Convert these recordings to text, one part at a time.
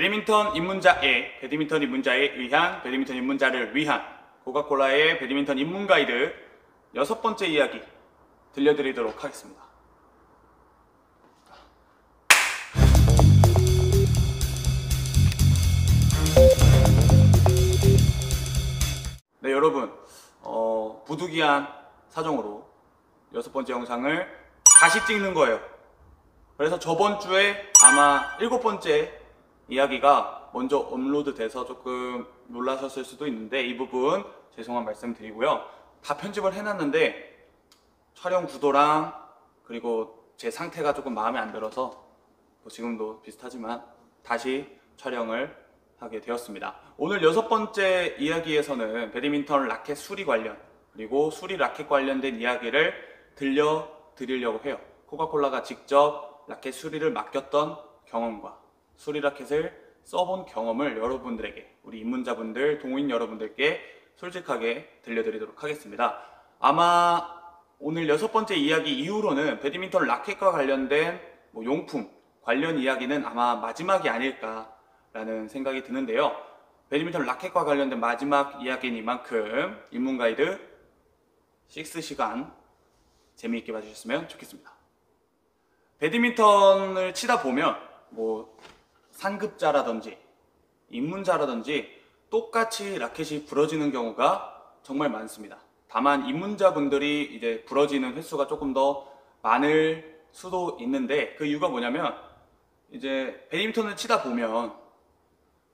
배드민턴 입문자의 배드민턴 입문자에 의한 배드민턴 입문자를 위한 코카콜라의 배드민턴 입문 가이드 여섯 번째 이야기 들려드리도록 하겠습니다. 네 여러분 어, 부득이한 사정으로 여섯 번째 영상을 다시 찍는 거예요. 그래서 저번 주에 아마 일곱 번째 이야기가 먼저 업로드 돼서 조금 놀라셨을 수도 있는데 이 부분 죄송한 말씀 드리고요. 다 편집을 해놨는데 촬영 구도랑 그리고 제 상태가 조금 마음에 안 들어서 뭐 지금도 비슷하지만 다시 촬영을 하게 되었습니다. 오늘 여섯 번째 이야기에서는 배드민턴 라켓 수리 관련 그리고 수리 라켓 관련된 이야기를 들려드리려고 해요. 코카콜라가 직접 라켓 수리를 맡겼던 경험과 수리 라켓을 써본 경험을 여러분들에게 우리 입문자분들, 동호인 여러분들께 솔직하게 들려드리도록 하겠습니다. 아마 오늘 여섯 번째 이야기 이후로는 배드민턴 라켓과 관련된 뭐 용품 관련 이야기는 아마 마지막이 아닐까라는 생각이 드는데요. 배드민턴 라켓과 관련된 마지막 이야기니만큼 입문 가이드 6시간 재미있게 봐주셨으면 좋겠습니다. 배드민턴을 치다 보면 뭐 상급자라든지 입문자라든지 똑같이 라켓이 부러지는 경우가 정말 많습니다. 다만 입문자분들이 이제 부러지는 횟수가 조금 더 많을 수도 있는데 그 이유가 뭐냐면 이제 배드민턴을 치다 보면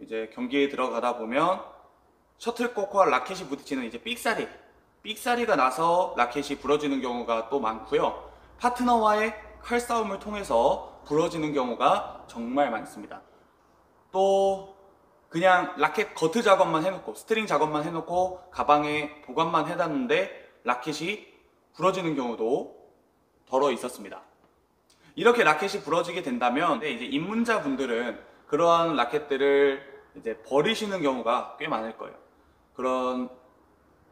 이제 경기에 들어가다 보면 셔틀콕과 라켓이 부딪히는 이제 삑사리 삑사리가 나서 라켓이 부러지는 경우가 또 많고요. 파트너와의 칼싸움을 통해서 부러지는 경우가 정말 많습니다. 또 그냥 라켓 거트 작업만 해놓고 스트링 작업만 해놓고 가방에 보관만 해놨는데 라켓이 부러지는 경우도 더러 있었습니다. 이렇게 라켓이 부러지게 된다면 이제 입문자 분들은 그러한 라켓들을 이제 버리시는 경우가 꽤 많을 거예요. 그런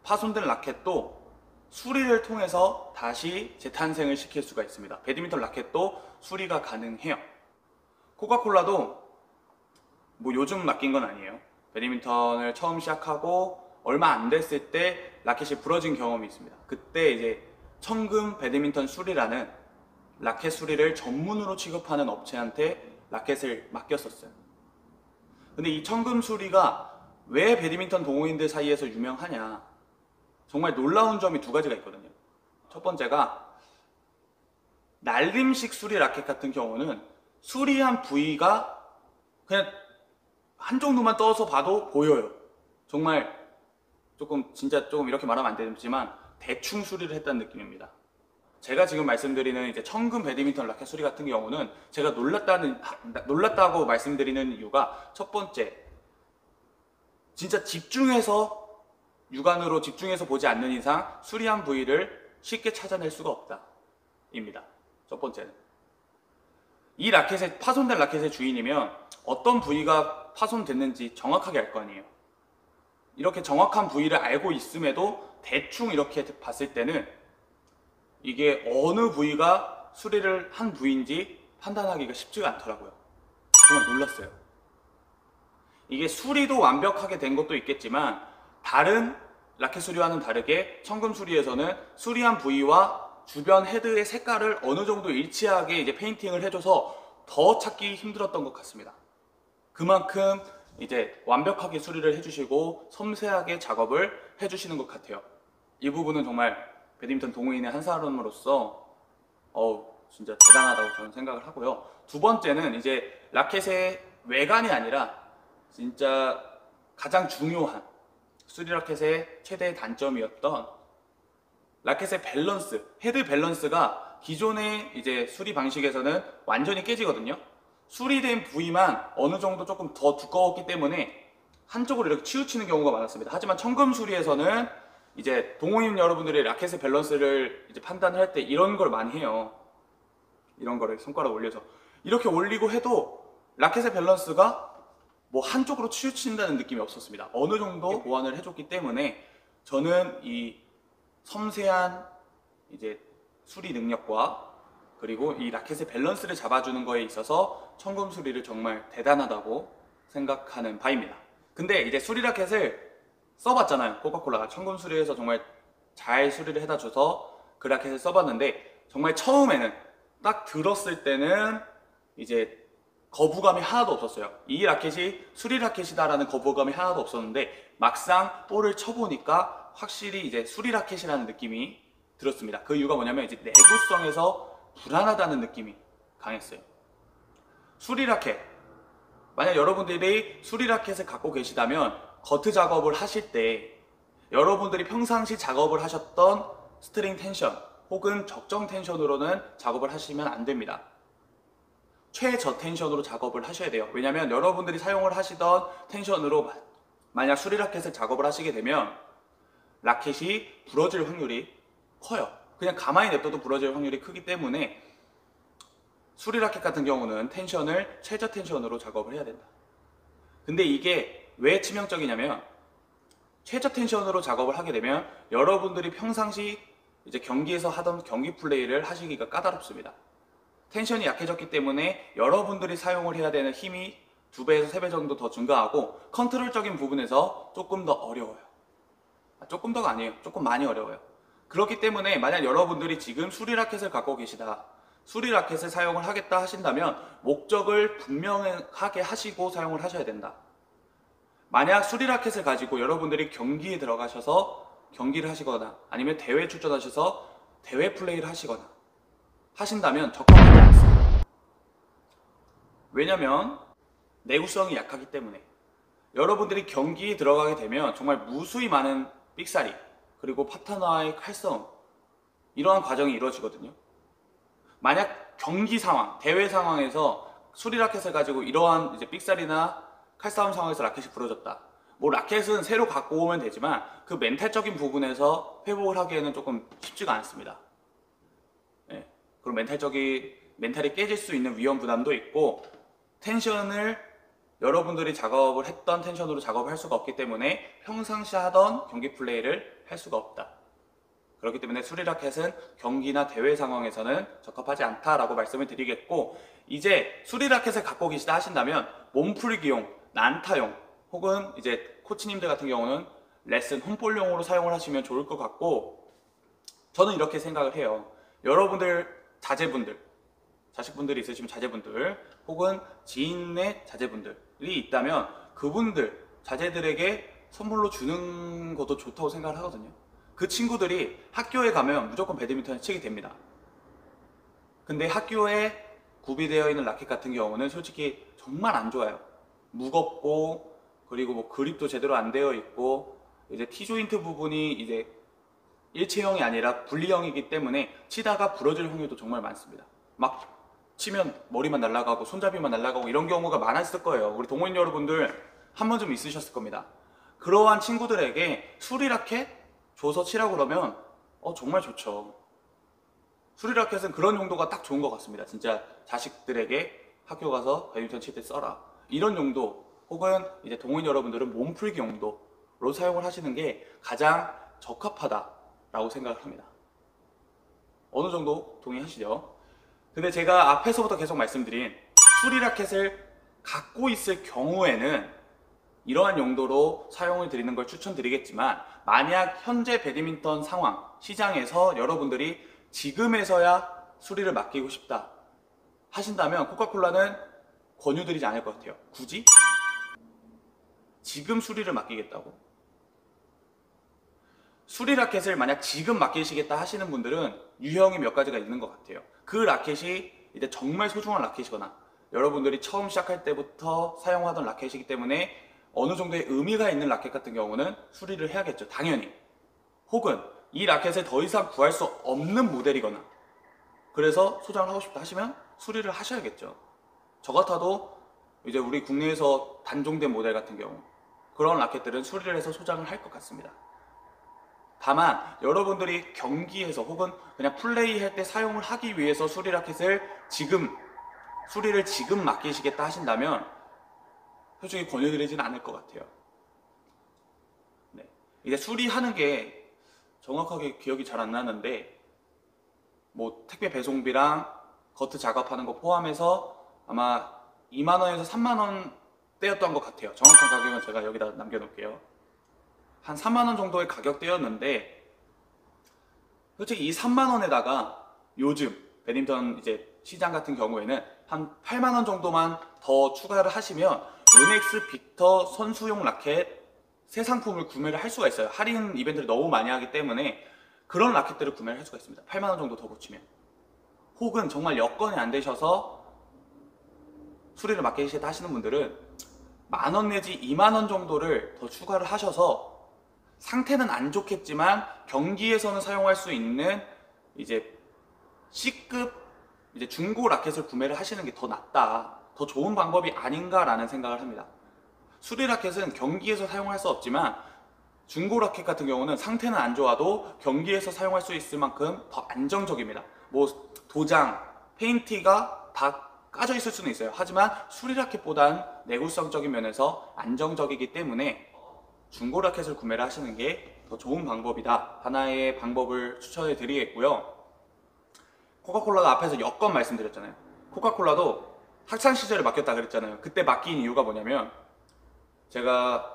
파손된 라켓도 수리를 통해서 다시 재탄생을 시킬 수가 있습니다. 배드민턴 라켓도 수리가 가능해요. 코카콜라도 뭐 요즘 맡긴 건 아니에요. 배드민턴을 처음 시작하고 얼마 안 됐을 때 라켓이 부러진 경험이 있습니다. 그때 이제 청금 배드민턴 수리라는 라켓 수리를 전문으로 취급하는 업체한테 라켓을 맡겼었어요. 근데 이 청금 수리가 왜 배드민턴 동호인들 사이에서 유명하냐? 정말 놀라운 점이 두 가지가 있거든요. 첫 번째가 날림식 수리 라켓 같은 경우는 수리한 부위가 그냥 한 정도만 떠서 봐도 보여요. 정말 조금 진짜 조금 이렇게 말하면 안 되지만 대충 수리를 했다는 느낌입니다. 제가 지금 말씀드리는 이제 청금 배드민턴 라켓 수리 같은 경우는 제가 놀랐다는 놀랐다고 말씀드리는 이유가 첫 번째 진짜 집중해서 육안으로 집중해서 보지 않는 이상 수리한 부위를 쉽게 찾아낼 수가 없다. 입니다. 첫 번째는. 이 라켓의 파손된 라켓의 주인이면 어떤 부위가 파손됐는지 정확하게 알 거 아니에요. 이렇게 정확한 부위를 알고 있음에도 대충 이렇게 봤을 때는 이게 어느 부위가 수리를 한 부위인지 판단하기가 쉽지가 않더라고요. 정말 놀랐어요. 이게 수리도 완벽하게 된 것도 있겠지만 다른 라켓 수리와는 다르게 청금 수리에서는 수리한 부위와 주변 헤드의 색깔을 어느 정도 일치하게 이제 페인팅을 해줘서 더 찾기 힘들었던 것 같습니다. 그만큼 이제 완벽하게 수리를 해주시고 섬세하게 작업을 해주시는 것 같아요. 이 부분은 정말 배드민턴 동호인의 한 사람으로서 어우 진짜 대단하다고 저는 생각을 하고요. 두 번째는 이제 라켓의 외관이 아니라 진짜 가장 중요한 수리 라켓의 최대 단점이었던 라켓의 밸런스, 헤드 밸런스가 기존의 이제 수리 방식에서는 완전히 깨지거든요. 수리된 부위만 어느 정도 조금 더 두꺼웠기 때문에 한쪽으로 이렇게 치우치는 경우가 많았습니다. 하지만 청금 수리에서는 이제 동호인 여러분들이 라켓의 밸런스를 이제 판단할 때 이런 걸 많이 해요. 이런 거를 손가락 올려서 이렇게 올리고 해도 라켓의 밸런스가 뭐 한쪽으로 치우친다는 느낌이 없었습니다. 어느 정도 보완을 해줬기 때문에 저는 이 섬세한 이제 수리 능력과 그리고 이 라켓의 밸런스를 잡아주는 거에 있어서 청금 수리를 정말 대단하다고 생각하는 바입니다. 근데 이제 수리 라켓을 써봤잖아요. 코카콜라가 청금 수리에서 정말 잘 수리를 해다 줘서 그 라켓을 써봤는데 정말 처음에는 딱 들었을 때는 이제 거부감이 하나도 없었어요. 이 라켓이 수리 라켓이다라는 거부감이 하나도 없었는데 막상 볼을 쳐보니까 확실히 이제 수리 라켓이라는 느낌이 들었습니다. 그 이유가 뭐냐면 이제 내구성에서 불안하다는 느낌이 강했어요. 수리 라켓. 만약 여러분들이 수리 라켓을 갖고 계시다면 거트 작업을 하실 때 여러분들이 평상시 작업을 하셨던 스트링 텐션 혹은 적정 텐션으로는 작업을 하시면 안 됩니다. 최저 텐션으로 작업을 하셔야 돼요. 왜냐면 여러분들이 사용을 하시던 텐션으로 마- 만약 수리 라켓을 작업을 하시게 되면 라켓이 부러질 확률이 커요. 그냥 가만히 냅둬도 부러질 확률이 크기 때문에 수리 라켓 같은 경우는 텐션을 최저 텐션으로 작업을 해야 된다. 근데 이게 왜 치명적이냐면 최저 텐션으로 작업을 하게 되면 여러분들이 평상시 이제 경기에서 하던 경기 플레이를 하시기가 까다롭습니다. 텐션이 약해졌기 때문에 여러분들이 사용을 해야 되는 힘이 두 배에서 세배 정도 더 증가하고 컨트롤적인 부분에서 조금 더 어려워요. 아, 조금 더가 아니에요. 조금 많이 어려워요. 그렇기 때문에 만약 여러분들이 지금 수리 라켓을 갖고 계시다. 수리 라켓을 사용을 하겠다 하신다면 목적을 분명하게 하시고 사용을 하셔야 된다. 만약 수리 라켓을 가지고 여러분들이 경기에 들어가셔서 경기를 하시거나 아니면 대회 출전하셔서 대회 플레이를 하시거나 하신다면 적합하지 않습니다. 왜냐면 내구성이 약하기 때문에 여러분들이 경기에 들어가게 되면 정말 무수히 많은 삑사리 그리고 파트너와의 칼싸움 이러한 과정이 이루어지거든요. 만약 경기 상황, 대회 상황에서 수리 라켓을 가지고 이러한 이제 삑사리나 칼싸움 상황에서 라켓이 부러졌다. 뭐 라켓은 새로 갖고 오면 되지만 그 멘탈적인 부분에서 회복을 하기에는 조금 쉽지가 않습니다. 예. 그리고 멘탈적인 멘탈이 깨질 수 있는 위험 부담도 있고 텐션을 여러분들이 작업을 했던 텐션으로 작업을 할 수가 없기 때문에 평상시 하던 경기 플레이를 할 수가 없다. 그렇기 때문에 수리 라켓은 경기나 대회 상황에서는 적합하지 않다라고 말씀을 드리겠고 이제 수리 라켓을 갖고 계시다 하신다면 몸풀기용, 난타용 혹은 이제 코치님들 같은 경우는 레슨 홈볼용으로 사용을 하시면 좋을 것 같고 저는 이렇게 생각을 해요. 여러분들 자제분들 자식분들이 있으시면 자제분들 혹은 지인의 자제분들이 있다면 그분들 자제들에게 선물로 주는 것도 좋다고 생각을 하거든요. 그 친구들이 학교에 가면 무조건 배드민턴을 치게 됩니다. 근데 학교에 구비되어 있는 라켓 같은 경우는 솔직히 정말 안 좋아요. 무겁고 그리고 뭐 그립도 제대로 안 되어 있고 이제 T 조인트 부분이 이제 일체형이 아니라 분리형이기 때문에 치다가 부러질 확률도 정말 많습니다. 막 치면 머리만 날아가고 손잡이만 날아가고 이런 경우가 많았을 거예요. 우리 동호인 여러분들 한 번쯤 있으셨을 겁니다. 그러한 친구들에게 수리 라켓 줘서 치라고 그러면 어 정말 좋죠. 수리 라켓은 그런 용도가 딱 좋은 것 같습니다. 진짜 자식들에게 학교 가서 배드민턴 칠 때 써라. 이런 용도 혹은 이제 동호인 여러분들은 몸풀기 용도로 사용을 하시는 게 가장 적합하다라고 생각을 합니다. 어느 정도 동의하시죠? 근데 제가 앞에서부터 계속 말씀드린 수리 라켓을 갖고 있을 경우에는 이러한 용도로 사용을 드리는 걸 추천드리겠지만 만약 현재 배드민턴 상황 시장에서 여러분들이 지금에서야 수리를 맡기고 싶다 하신다면 코카콜라는 권유드리지 않을 것 같아요. 굳이 지금 수리를 맡기겠다고? 수리 라켓을 만약 지금 맡기시겠다 하시는 분들은 유형이 몇 가지가 있는 것 같아요. 그 라켓이 이제 정말 소중한 라켓이거나 여러분들이 처음 시작할 때부터 사용하던 라켓이기 때문에 어느 정도의 의미가 있는 라켓 같은 경우는 수리를 해야겠죠. 당연히. 혹은 이 라켓을 더 이상 구할 수 없는 모델이거나 그래서 소장을 하고 싶다 하시면 수리를 하셔야겠죠. 저 같아도 이제 우리 국내에서 단종된 모델 같은 경우 그런 라켓들은 수리를 해서 소장을 할 것 같습니다. 다만 여러분들이 경기에서 혹은 그냥 플레이할 때 사용을 하기 위해서 수리 라켓을 지금 수리를 지금 맡기시겠다 하신다면 솔직히 권유드리지는 않을 것 같아요. 네. 이제 수리하는 게 정확하게 기억이 잘 안 나는데 뭐 택배 배송비랑 거트 작업하는 거 포함해서 아마 2만 원에서 3만 원 가격대였던 것 같아요. 정확한 가격은 제가 여기다 남겨놓을게요. 한 3만 원 정도의 가격대였는데 솔직히 이 3만 원에다가 요즘 배드민턴 이제 시장 같은 경우에는 한 8만 원 정도만 더 추가를 하시면 요넥스 빅터 선수용 라켓 새 상품을 구매를 할 수가 있어요. 할인 이벤트를 너무 많이 하기 때문에 그런 라켓들을 구매를 할 수가 있습니다. 8만 원 정도 더 붙이면. 혹은 정말 여건이 안 되셔서 수리를 맡기시다 하시는 분들은 만원 내지 2만 원 정도를 더 추가를 하셔서 상태는 안 좋겠지만 경기에서는 사용할 수 있는 이제 C급 이제 중고 라켓을 구매를 하시는 게 더 낫다. 더 좋은 방법이 아닌가라는 생각을 합니다. 수리 라켓은 경기에서 사용할 수 없지만 중고 라켓 같은 경우는 상태는 안 좋아도 경기에서 사용할 수 있을 만큼 더 안정적입니다. 뭐 도장, 페인트가 다 까져 있을 수는 있어요. 하지만 수리 라켓보단 내구성적인 면에서 안정적이기 때문에 중고 라켓을 구매를 하시는 게 더 좋은 방법이다. 하나의 방법을 추천해 드리겠고요. 코카콜라가 앞에서 여건 말씀드렸잖아요. 코카콜라도 학창 시절에 맡겼다 그랬잖아요. 그때 맡긴 이유가 뭐냐면 제가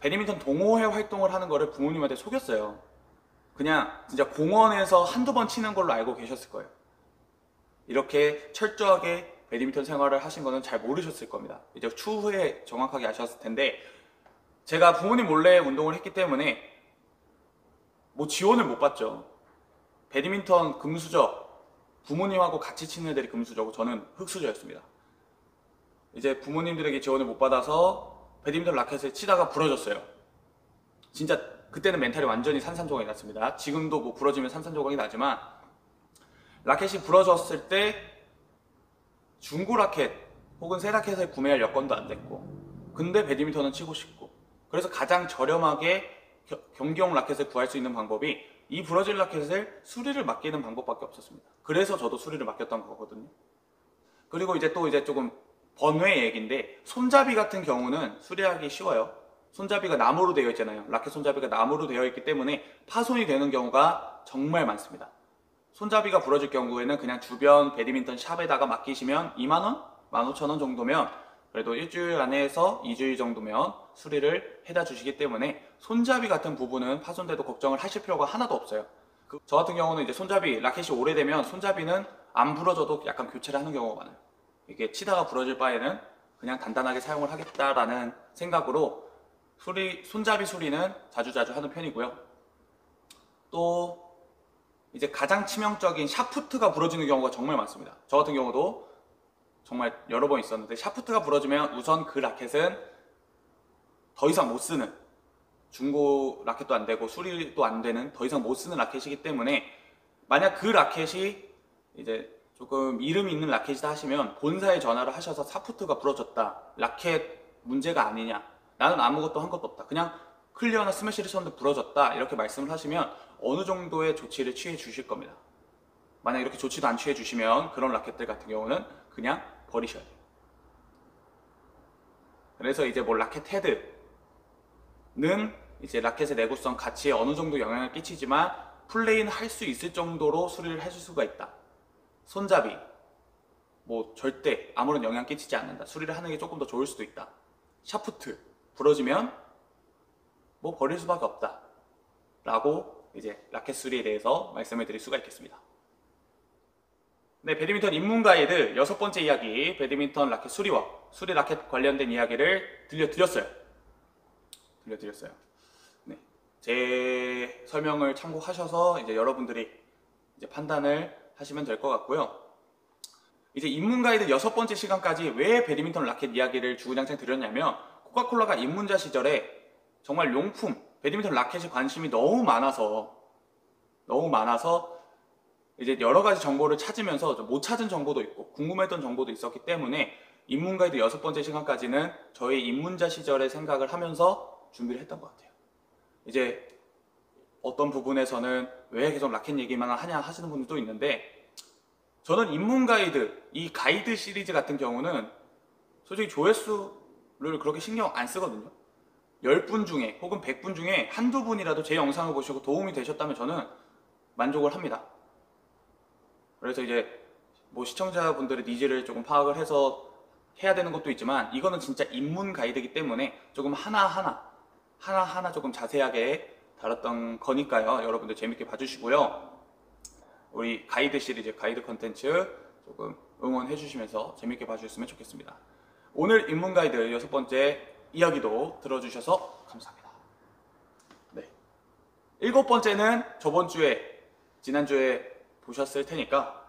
배드민턴 동호회 활동을 하는 거를 부모님한테 속였어요. 그냥 진짜 공원에서 한두 번 치는 걸로 알고 계셨을 거예요. 이렇게 철저하게 배드민턴 생활을 하신 거는 잘 모르셨을 겁니다. 이제 추후에 정확하게 아셨을 텐데 제가 부모님 몰래 운동을 했기 때문에 뭐 지원을 못 받죠. 배드민턴 금수저 부모님하고 같이 치는 애들이 금수저고 저는 흑수저였습니다. 이제 부모님들에게 지원을 못 받아서 배드민턴 라켓을 치다가 부러졌어요. 진짜 그때는 멘탈이 완전히 산산조각이 났습니다. 지금도 뭐 부러지면 산산조각이 나지만 라켓이 부러졌을 때 중고 라켓 혹은 새 라켓을 구매할 여건도 안 됐고 근데 배드민턴은 치고 싶고 그래서 가장 저렴하게 겨- 경기용 라켓을 구할 수 있는 방법이 이 부러질 라켓을 수리를 맡기는 방법밖에 없었습니다. 그래서 저도 수리를 맡겼던 거거든요. 그리고 이제 또 이제 조금 번외 얘기인데 손잡이 같은 경우는 수리하기 쉬워요. 손잡이가 나무로 되어 있잖아요. 라켓 손잡이가 나무로 되어 있기 때문에 파손이 되는 경우가 정말 많습니다. 손잡이가 부러질 경우에는 그냥 주변 배드민턴 샵에다가 맡기시면 2만원? 15,000원 정도면 그래도 일주일 안에서 2주일 정도면 수리를 해다 주시기 때문에 손잡이 같은 부분은 파손돼도 걱정을 하실 필요가 하나도 없어요. 그- 저 같은 경우는 이제 손잡이, 라켓이 오래되면 손잡이는 안 부러져도 약간 교체를 하는 경우가 많아요. 이게 치다가 부러질 바에는 그냥 단단하게 사용을 하겠다라는 생각으로 수리, 손잡이 수리는 자주자주 하는 편이고요. 또 이제 가장 치명적인 샤프트가 부러지는 경우가 정말 많습니다. 저 같은 경우도 정말 여러 번 있었는데 샤프트가 부러지면 우선 그 라켓은 더 이상 못 쓰는 중고 라켓도 안 되고 수리도 안 되는 더 이상 못 쓰는 라켓이기 때문에 만약 그 라켓이 이제 조금 이름 있는 라켓이다 하시면 본사에 전화를 하셔서 샤프트가 부러졌다 라켓 문제가 아니냐 나는 아무것도 한 것도 없다 그냥 클리어나 스매시를 쳤는데 부러졌다 이렇게 말씀을 하시면 어느 정도의 조치를 취해 주실 겁니다. 만약 이렇게 조치도 안 취해 주시면 그런 라켓들 같은 경우는 그냥 버리셔야 돼요 그래서 이제 뭐 라켓 헤드는 이제 라켓의 내구성 가치에 어느 정도 영향을 끼치지만 플레이는 할수 있을 정도로 수리를 해줄 수가 있다. 손잡이 뭐 절대 아무런 영향 끼치지 않는다. 수리를 하는 게 조금 더 좋을 수도 있다. 샤프트 부러지면 뭐 버릴 수밖에 없다. 라고 이제 라켓 수리에 대해서 말씀을 드릴 수가 있겠습니다. 네, 배드민턴 입문 가이드 여섯 번째 이야기, 배드민턴 라켓 수리와 수리 라켓 관련된 이야기를 들려드렸어요. 들려드렸어요. 네, 제 설명을 참고하셔서 이제 여러분들이 이제 판단을 하시면 될 것 같고요. 이제 입문 가이드 여섯 번째 시간까지 왜 배드민턴 라켓 이야기를 주구장창 드렸냐면 코카콜라가 입문자 시절에 정말 용품, 배드민턴 라켓에 관심이 너무 많아서 너무 많아서 이제 여러 가지 정보를 찾으면서 못 찾은 정보도 있고 궁금했던 정보도 있었기 때문에 입문 가이드 여섯 번째 시간까지는 저희 입문자 시절의 생각을 하면서 준비를 했던 것 같아요. 이제 어떤 부분에서는 왜 계속 라켓 얘기만 하냐 하시는 분들도 있는데 저는 입문 가이드 이 가이드 시리즈 같은 경우는 솔직히 조회수를 그렇게 신경 안 쓰거든요. 10분 중에 혹은 100분 중에 한두 분이라도 제 영상을 보시고 도움이 되셨다면 저는 만족을 합니다. 그래서 이제 뭐 시청자분들의 needs를 조금 파악을 해서 해야 되는 것도 있지만 이거는 진짜 입문 가이드이기 때문에 조금 하나하나 하나하나 조금 자세하게 다뤘던 거니까요. 여러분들 재밌게 봐주시고요. 우리 가이드 시리즈, 가이드 컨텐츠 조금 응원해 주시면서 재밌게 봐주셨으면 좋겠습니다. 오늘 입문 가이드 여섯 번째 이야기도 들어주셔서 감사합니다. 네. 일곱 번째는 저번 주에, 지난주에 보셨을 테니까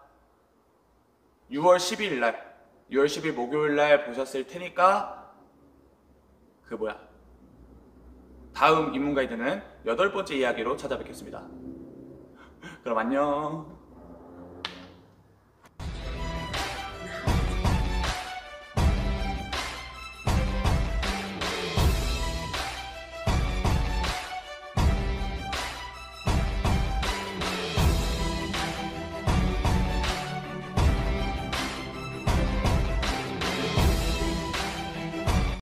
6월 12일 날, 6월 10일 목요일 날 보셨을 테니까 그 뭐야. 다음 입문 가이드는 여덟 번째 이야기로 찾아뵙겠습니다. 그럼 안녕.